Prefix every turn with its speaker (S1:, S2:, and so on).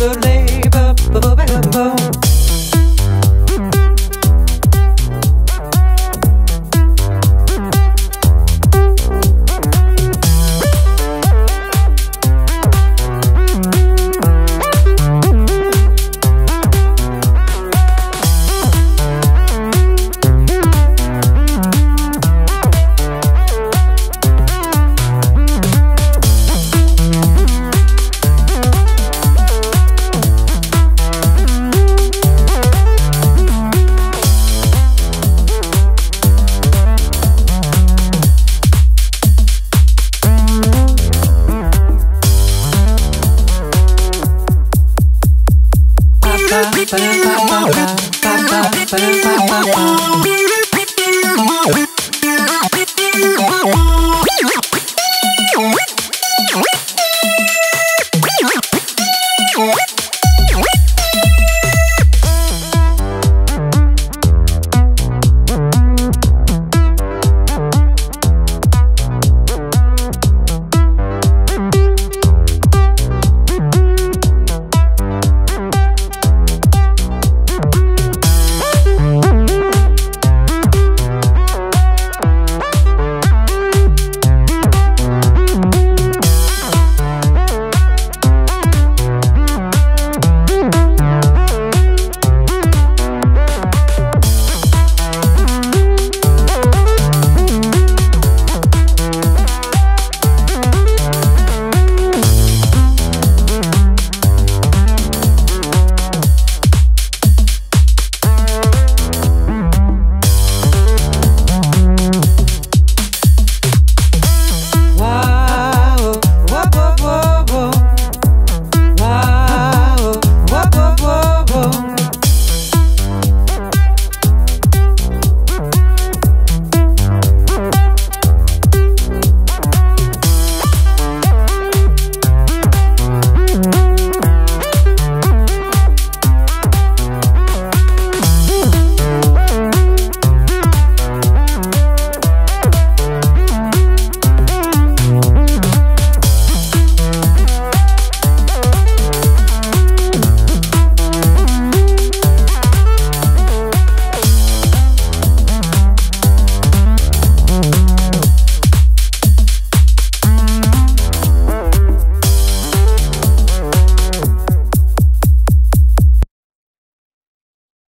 S1: Bye.